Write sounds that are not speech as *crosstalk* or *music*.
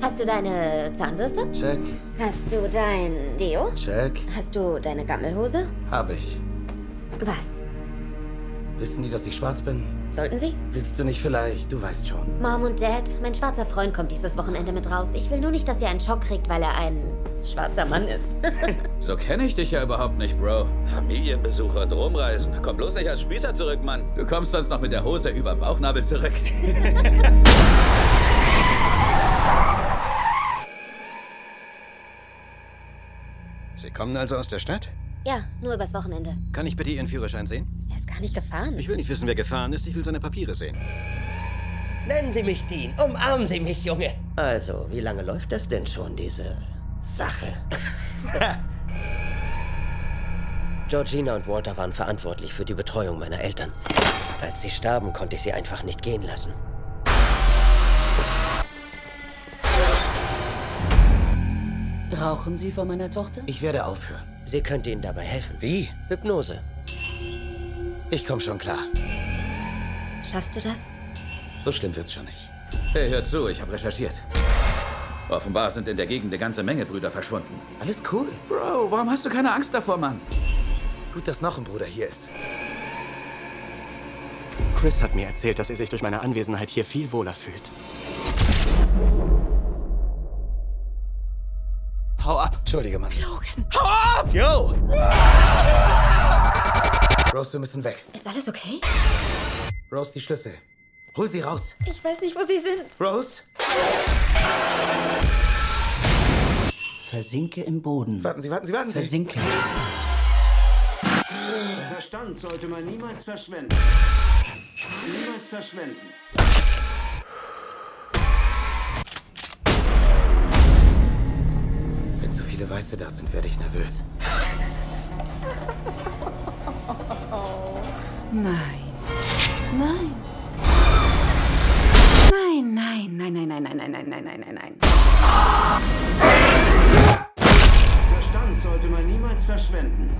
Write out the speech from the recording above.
Hast du deine Zahnbürste? Check, Hast du dein Deo? check. Hast du deine Gammelhose? Hab ich. Was? Wissen die, dass ich schwarz bin? Sollten sie? Willst du nicht vielleicht? Du weißt schon. Mom und Dad, mein schwarzer Freund kommt dieses Wochenende mit raus. Ich will nur nicht, dass ihr einen Schock kriegt, weil er ein schwarzer Mann ist. *laughs* So kenne ich dich ja überhaupt nicht, Bro. Familienbesuche und Rumreisen. Komm bloß nicht als Spießer zurück, Mann. Du kommst sonst noch mit der Hose über Bauchnabel zurück. *laughs* Sie kommen also aus der Stadt? ja, nur übers Wochenende. Kann ich bitte Ihren Führerschein sehen? Er ist gar nicht gefahren. Ich will nicht wissen, wer gefahren ist. Ich will seine Papiere sehen. Nennen Sie mich Dean. Umarmen Sie mich, Junge. Also, wie lange läuft das denn schon, diese Sache? *laughs* Georgina und Walter waren verantwortlich für die Betreuung meiner Eltern. Als sie starben, konnte ich sie einfach nicht gehen lassen. Rauchen Sie vor meiner Tochter? Ich werde aufhören. Sie könnte Ihnen dabei helfen. Wie? Hypnose. Ich komm schon klar. Schaffst du das? So schlimm wird's schon nicht. Hey, hör zu, ich habe recherchiert. Offenbar sind in der Gegend eine ganze Menge Brüder verschwunden. Alles cool. Bro, warum hast du keine Angst davor, Mann? Gut, dass noch ein Bruder hier ist. Chris hat mir erzählt, dass er sich durch meine Anwesenheit hier viel wohler fühlt. Hau ab. Entschuldige, Mann. Logan. Hau ab! Yo! Rose, wir müssen weg. Ist alles okay? Rose, die Schlüssel. Hol sie raus. Ich weiß nicht, wo sie sind. Rose? Versinke im Boden. Warten Sie, warten Sie, warten Sie. Versinke. Verstand sollte man niemals verschwenden. Niemals verschwenden. Viele Weiße da sind, werde ich nervös. Nein. Nein. Nein, nein, nein, nein, nein, nein, nein, nein, nein, nein, nein, nein. Verstand sollte man niemals verschwenden.